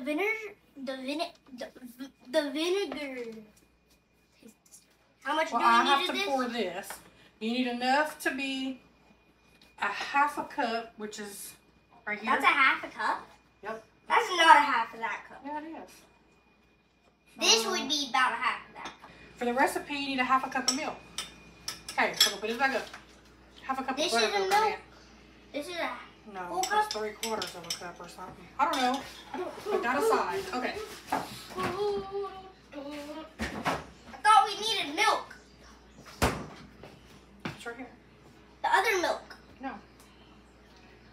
vinegar, the vine, the, the vinegar. How much Well, do I we have need to this? pour this. You need enough to be a half a cup, which is right here. That's a half a cup. Yep. That's not a half of that cup. Yeah, it is. This Um, would be about a half of that cup. For the recipe, you need a half a cup of milk. Okay, so we'll put it back up. Half a cup This of is butter. a milk? This is a. No, full it's cup? three quarters of a cup or something. I don't know. Put that aside. Okay. I thought we needed milk. It's right here. The other milk. No.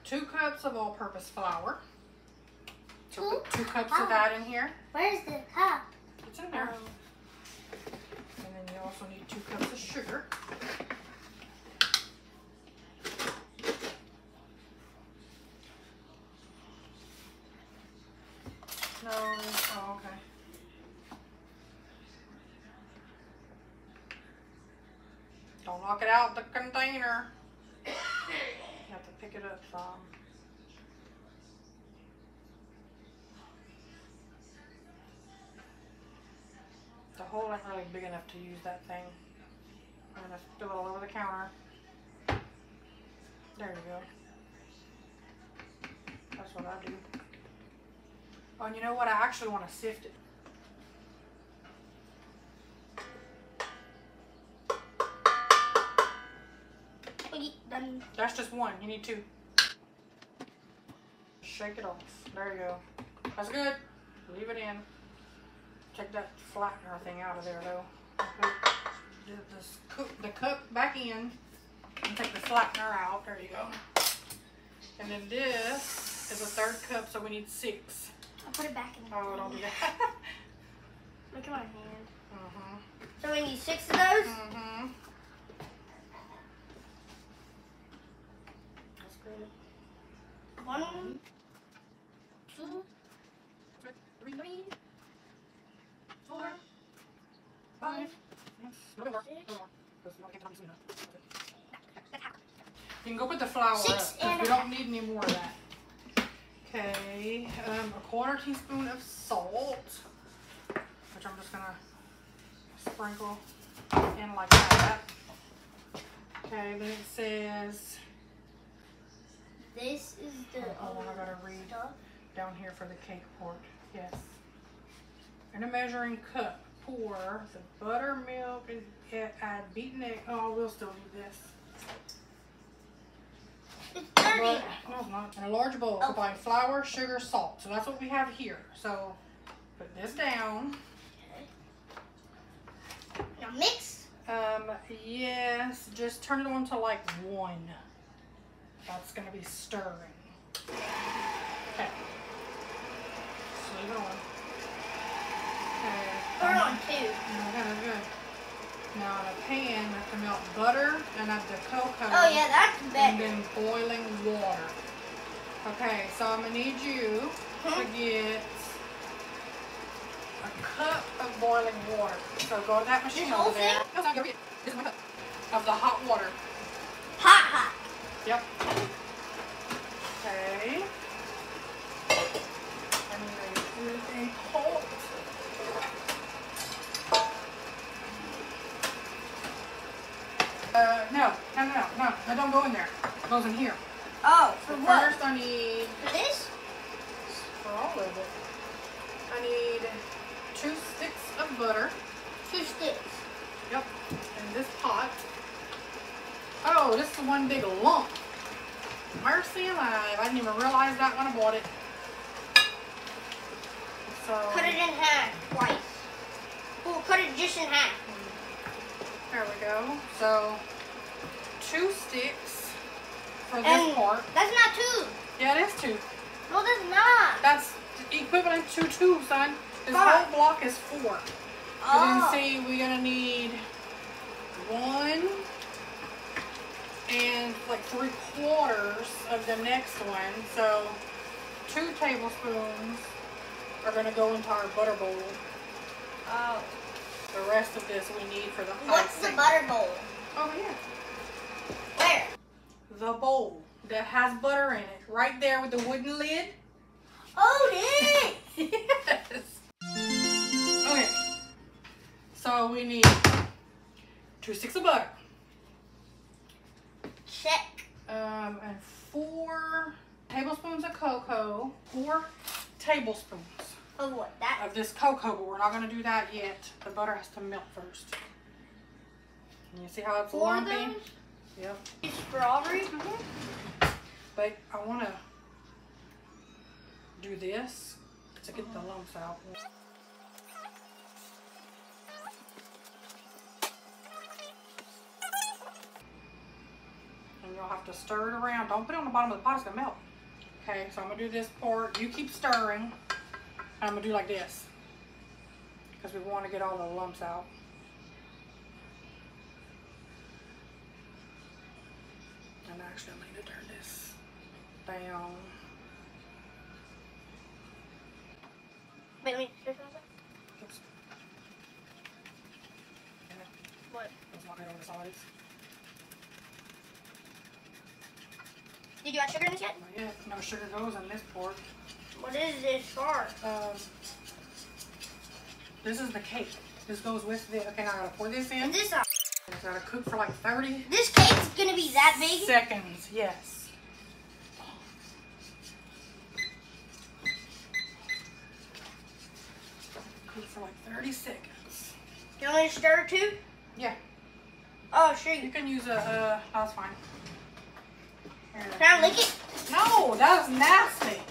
Two cups of all-purpose flour. So Two? two cups of that in here. Where's the cup? It's in there. Um. And then you also need two cups of sugar. No, oh, okay. Don't knock it out the container. You have to pick it up some. The hole ain't really big enough to use that thing. I'm gonna spill it all over the counter. There you go. That's what I do. Oh, and you know what? I actually want to sift it. Done. That's just one. You need two. Shake it off. There you go. That's good. Leave it in. Take that flattener thing out of there though. Put the, this cook, the cup back in and take the flattener out. There you go. And then this is a third cup, so we need six. I'll put it back in. Oh, don't do that. Look at my hand. mhm. So we need six of those. Mhm. That's good. One, two, Three, four, five. You can go put the flour Six up we don't need any more of that. Okay, um, a quarter teaspoon of salt, which I'm just gonna sprinkle in like that. Okay, then it says, This is the oh, I gotta read stuff. down here for the cake port. Yes. In a measuring cup, pour the buttermilk and add- add beaten egg. Oh, we'll still need this. It's dirty. But, no, not. In a large bowl, Oh. combine flour, sugar, salt. So that's what we have here. So put this down. Now mix. Um, yes, just turn it on to like one. That's gonna be stirring. Okay. Leave it on. Okay. Put it on two. Okay, good. Now in a pan, you have to melt butter and add the cocoa. Oh yeah, that's better. and then boiling water. Okay, so I'm gonna need you to get a cup of boiling water. So go to that machine over there. No, it's not your- This is my cup of the hot water. Hot hot. Yep. Okay. And then a hot. Uh, no, no, no, no, no, no, don't go in there. It goes in here. Oh, for So what? first I need, For this? for all of it, I need two sticks of butter. Two sticks. Yep. In this pot. Oh, this is one big lump. Mercy alive. I didn't even realize that when I bought it. So, Cut it in half twice. We'll cut it just in half. there we go. So, two sticks for this And- part. That's not two. Yeah, it is two. No, that's not. That's equivalent to two, son. This Five. whole block is four. Oh. And then see, we're gonna need one and like three quarters of the next one. So two tablespoons are going to go into our butter bowl. Oh. The rest of this we need for the What's the butter bowl? Oh, yeah. Where? The bowl that has butter in it. Right there with the wooden lid. Oh, yeah. yes. Okay. So we need two sticks of butter. Check. Um, and four tablespoons of cocoa. Four tablespoons Of what? That. of this cocoa, but we're not gonna do that yet. The butter has to melt first. And you see how it's Four lumpy? Yep. Strawberry. But I wanna do this to get the lumps out. You'll have to stir it around. Don't put it on the bottom of the pot, it's gonna melt. Okay, so I'm gonna do this part. You keep stirring. I'm gonna do like this. Because we wanna get all the lumps out. And actually, I'm gonna turn this down. Wait, let me something. Oops. What? That's not right on the sides. Did you add sugar in this yet? Not yet. No sugar goes in this pork. What is this for? Um, this is the cake. This goes with the. Okay, now I gotta pour this in. And this uh, It's gotta cook for like 30 this cake's gonna be that big. seconds. Yes. Cook for like 30 seconds. You want me to stir it too? Yeah. Oh. You You can use a. Uh, that's fine. Can I lick it? No, that's nasty.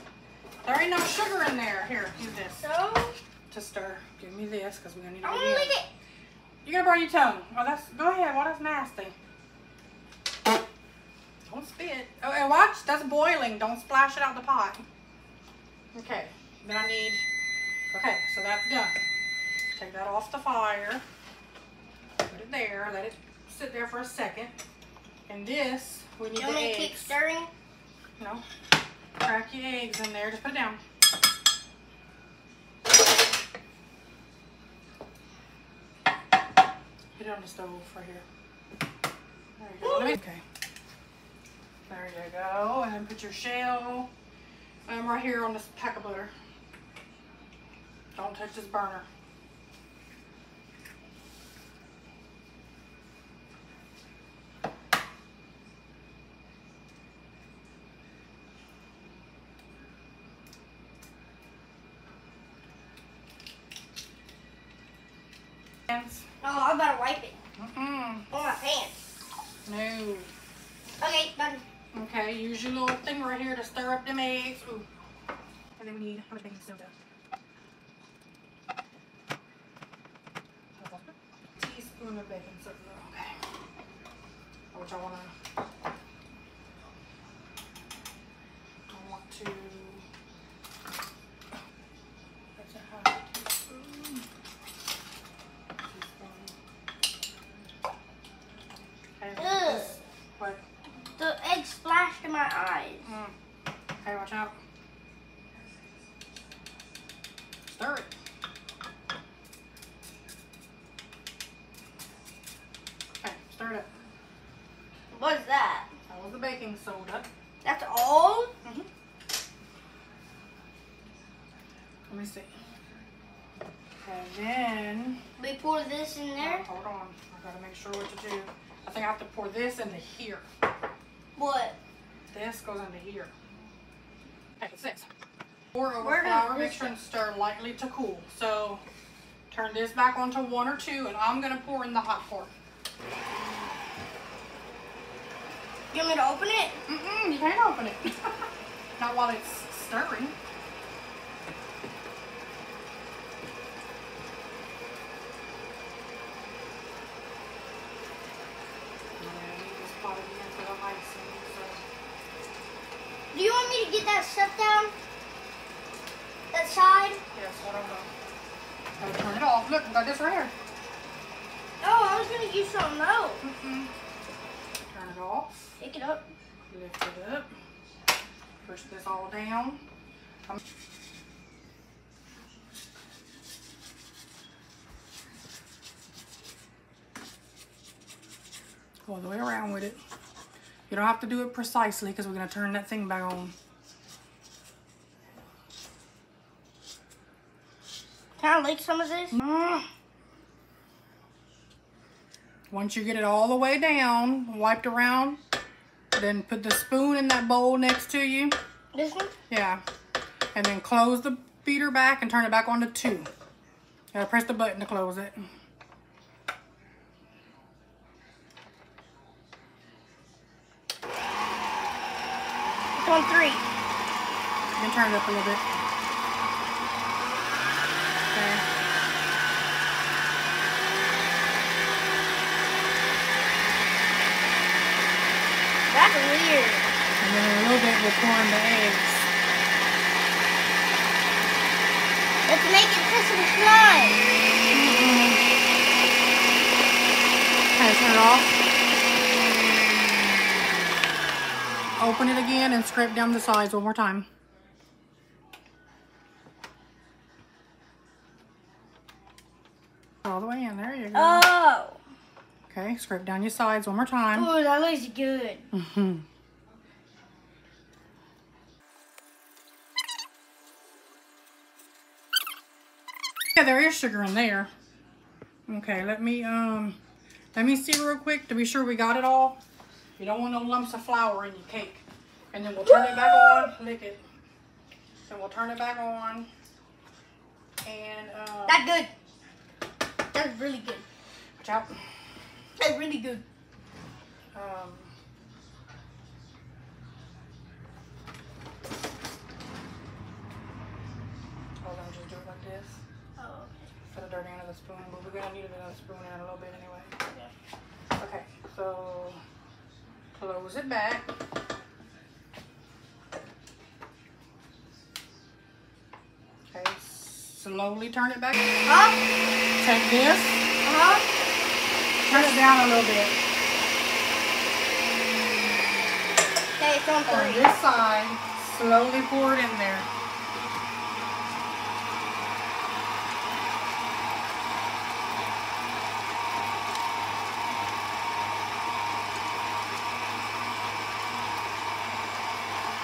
There ain't no sugar in there. Here, use this So to stir. Give me this because we're gonna need to I get want to lick it. You're gonna burn your tongue. Oh, that's go ahead. Well, that's nasty. Don't spit. Oh, and watch. That's boiling. Don't splash it out the pot. Okay. Then I need. Okay, so that's done. Take that off the fire. Put it there. Let it sit there for a second. And this, we need You want me to keep stirring? No. Crack your eggs in there. Just put it down. Put it on the stove right here. There you go. Okay. There you go. And then put your shell um, right here on this pack of butter. Don't touch this burner. Oh, I better wipe it Mm-mm. on my pants. No. Okay, done. Okay, use your little thing right here to stir up them eggs. Ooh. And then we need how much baking soda? Teaspoon of baking soda. Okay. Which I wanna. I want to. That's a half teaspoon. Teaspoon. Okay, Ugh. this- What? The egg splashed in my eyes. Mm. Hey, watch out. Stir it. Okay, stir it up. What's that? That was the baking soda. That's all? Mm-hmm. Let me see. And then, We pour this in oh, there? hold on. I gotta make sure what to do. I think I have to pour this into here. What? This goes into here. Okay, this? Pour over Where flour mixture and stir lightly to cool. So turn this back onto one or two, and I'm gonna pour in the hot part. You want me to open it? Mm-mm, you can't open it. Not while it's stirring. Yeah, I need this pot again for the icing, so. Do you want me to get that stuff down? That side? Yes, hold on. Gotta turn it off. Look, I got this right here. Oh, I was gonna use something else. Mm-mm. Turn it off. Pick it up. Lift it up. Push this all down. Um, All the way around with it. You don't have to do it precisely because we're going to turn that thing back on. Can I lick some of this? Mm. Once you get it all the way down, wiped around, then put the spoon in that bowl next to you. This one? Yeah. And then close the beater back and turn it back on to two. Gotta press the button to close it. It's on three. And turn it up a little bit. Okay. That's weird. And then in a little bit we'll pour in the eggs. Let's make it Christmas slime. Okay, turn it off. Open it again and scrape down the sides one more time. All the way in. There you go. Oh. Okay, scrape down your sides one more time. Oh, that looks good. hmm Yeah, there is sugar in there. Okay, let me um let me see real quick to be sure we got it all. You don't want no lumps of flour in your cake. And then we'll turn it back on, lick it. Then we'll turn it back on. And um That's good. That's really good. watch out. That's really good. Um, hold on, just do it like this. Oh, Put the dirty end of the spoon, but we're gonna need another spoon in a little bit anyway. okay. Okay, so close it back. Okay, slowly turn it back. Huh? Take this, Uh-huh. Turn it down a little bit. Okay, it's on On this side, slowly pour it in there.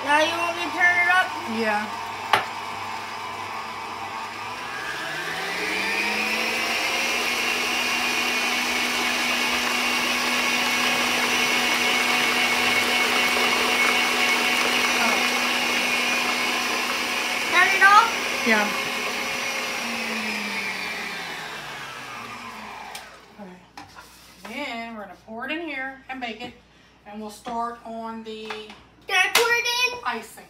Now you want me to turn it up? Yeah. Turn it off? Yeah. Okay. Then we're gonna pour it in here and bake it, and we'll start on the Can I pour it in? icing.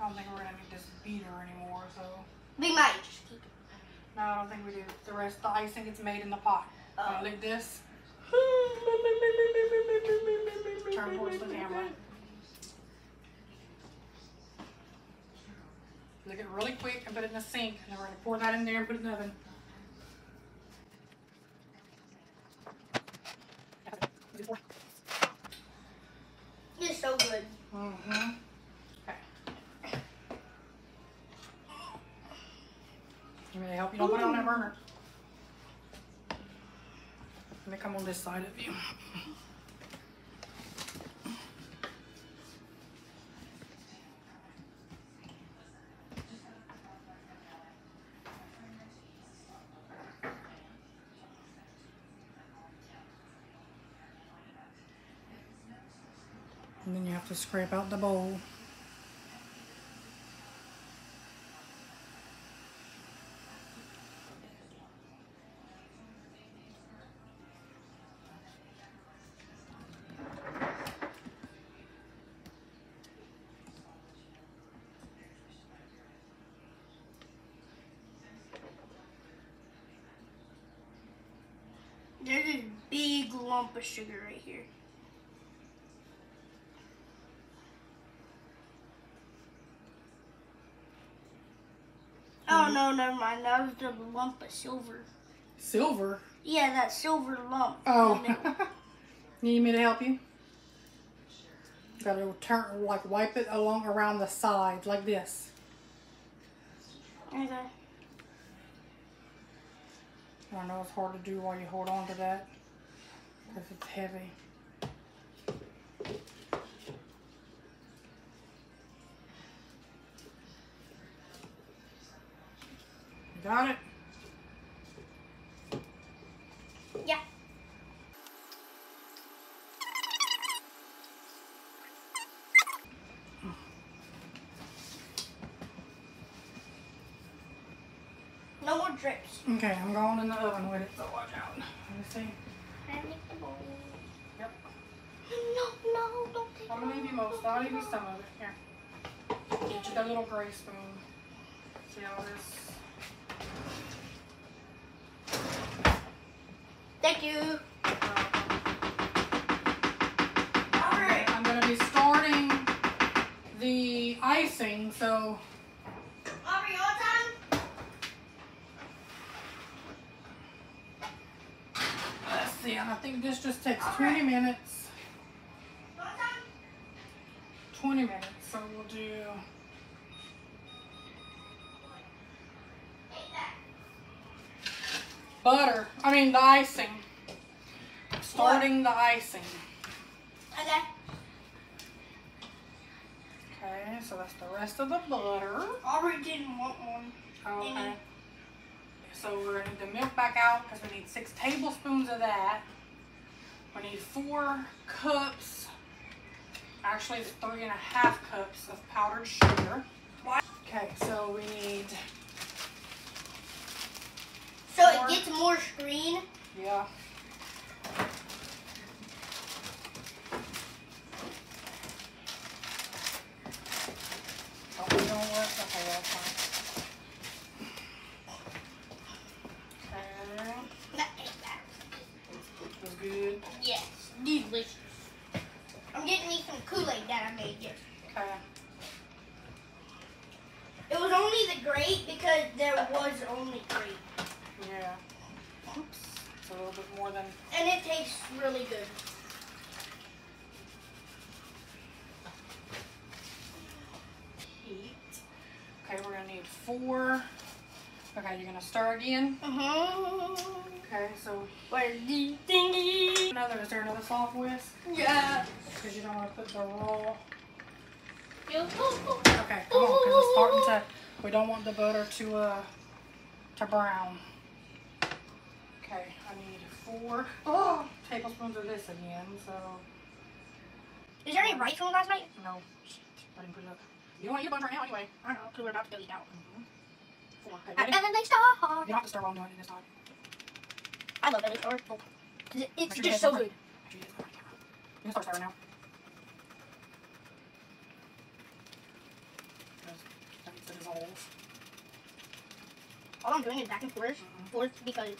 I don't think we're gonna need this beater anymore, so We might just keep it. no, I don't think we do. The rest, the icing gets made in the pot. Oh. Like this. Turn towards the camera. It really quick and put it in the sink, and then we're gonna pour that in there and put it in the oven. It's so good. Mm-hmm. Okay. You may help you don't put it on that burner. Let me come on this side of you. To scrape out the bowl. There's a big lump of sugar right here. Oh no, never mind. That was the lump of silver. Silver. Yeah, that silver lump. Oh. Need me to help you? Gotta turn, like wipe it along around the sides like this. okay. I know it's hard to do while you hold on to that because it's heavy. Got it? Yeah. No more drips. Okay, I'm going in the oven with it, so watch out. Let me see. I need the bowl. Yep. No, no, don't take I'm going to leave you most. I'll leave you some of it. Here. Get you that little gray spoon. See how this... Thank you. Okay, I'm gonna be starting the icing, so Aubrey, your time. let's see. And I think this just takes 20 minutes. 20 minutes. So we'll do. Take that. Butter. I mean the icing. Starting the icing. Okay. Okay, so that's the rest of the butter. Aubrey didn't want one. Okay. Mhm. So we're gonna need the milk back out because we need six tablespoons of that. We need four cups. Actually, it's three and a half cups of powdered sugar. What? Okay, so we need So Four. it gets more screen. yeah. Oh, we don't. Okay, that's fine. Okay, Not take that. that's good. Yes, delicious. I'm getting me some Kool-Aid that I made here. Okay. It was only the grape because there was only grape. Yeah. Oops. It's a little bit more than. And it tastes really good. heat. Okay, we're gonna need four. Okay, you're gonna stir again. Mm-hmm. Okay, so Where's the thingy? another. Is there another soft whisk? Yeah. Because you don't want to put the raw. Okay, come on, because it's starting to. We don't want the butter to uh to brown. Okay, I need four Oh. tablespoons of this again. So Is there any rice from last night? no, shit, I didn't put it up. You don't want to eat a bunch right now anyway. I don't know, because we're about to go eat out. Four. Okay, And ready? then they You don't have to stir while I'm doing it this time. I love it. Or, it's Make it's sure just so good. sure you. You can start stirring now. Because that needs to dissolve. All I'm doing is back and forth, Mhm. forth because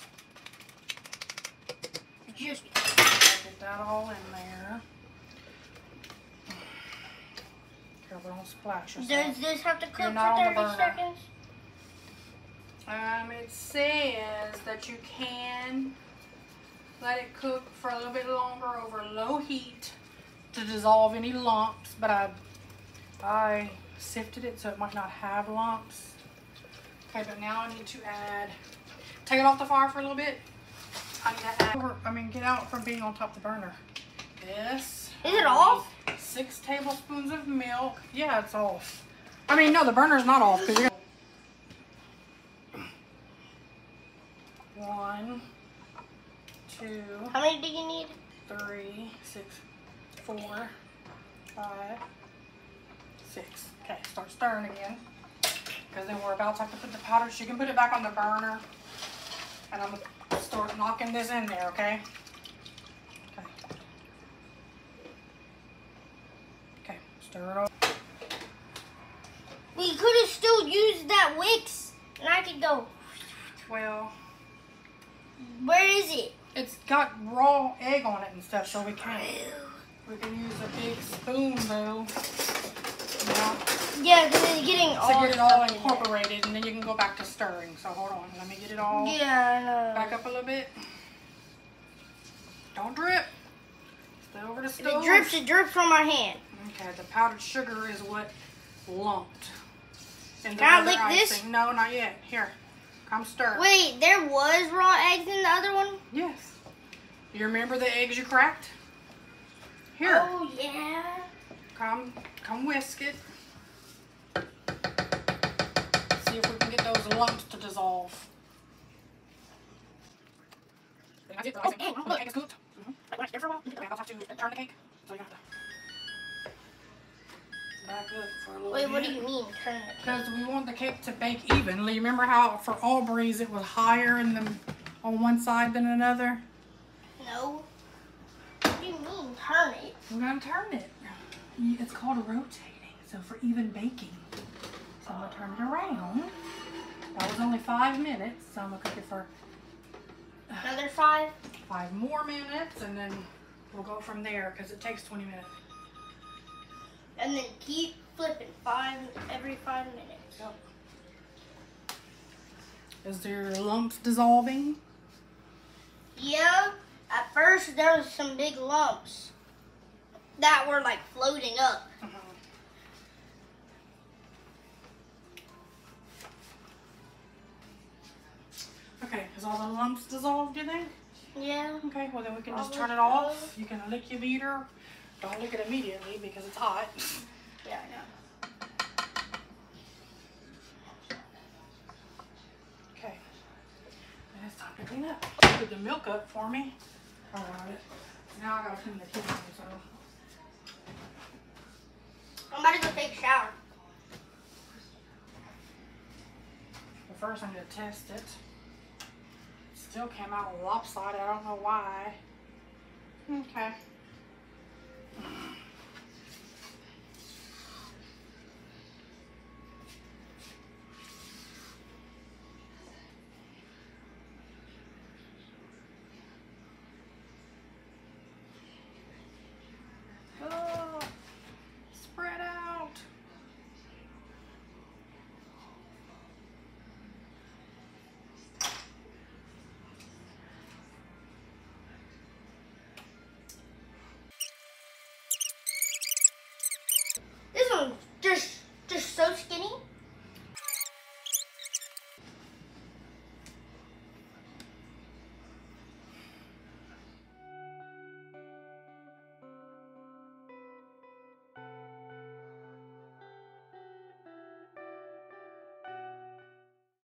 just because. Get that all in there. Careful, don't splash yourself. Does this have to cook for 30 burner. seconds? Um, it says that you can let it cook for a little bit longer over low heat to dissolve any lumps, but I I sifted it so it might not have lumps. Okay, but now I need to add, take it off the fire for a little bit. I need to add, over, I mean, get out from being on top of the burner. This. Is it I off? Six tablespoons of milk. Yeah, it's off. I mean, no, the burner's not off because you're One, two, How many do you need? three, six, four, five, six. Okay, start stirring again. Because then we're about to have to put the powder. So you can put it back on the burner. And I'm going to start knocking this in there, okay? Okay. Okay, stir it up. We could have still used that Wix, and I could go. Well, Where is it? it's got raw egg on it and stuff, so we can't. We can use a big spoon though. Yeah. Because it's getting To all get it all incorporated and then you can go back to stirring. So hold on, let me get it all Yeah, back up a little bit. Don't drip. Stay over the stove. If it drips, it drips from my hand. Okay, the powdered sugar is what lumped. the Can I lick this? No, not yet. Here, come stir. Wait, there was raw eggs in the other one? Yes. You remember the eggs you cracked? Here, Oh, yeah. come, come whisk it. See if we can get those lumps to dissolve. The. Hey, oh, look. egg is cooked. Mm-hmm. Like when I stir for a while? Okay, I'll have to turn the cake. So you have to. back up for a little Wait, bit. what do you mean turn it? Because we want the cake to bake evenly. Remember how for Aubrey's it was higher in the on one side than another? No. What do you mean turn it? We're gonna turn it. It's called rotating, so for even baking. So I'm gonna turn it around. That was only five minutes, so I'm gonna cook it for Another five? five more minutes, and then we'll go from there because it takes 20 minutes. And then keep flipping five every five minutes. Yep. Is there lumps dissolving? Yeah. At first there was some big lumps that were like floating up. Okay, is all the lumps dissolved, you think? Yeah. Okay, well then we can just turn it off. You can lick your beater. Don't lick it immediately because it's hot. Yeah, I know. Okay. And it's time to clean up. Put the milk up for me. Alright. Now I gotta clean the kitchen, so. I'm about to go take a shower. But first I'm gonna test it still came out lopsided. I don't know why. Okay. just just so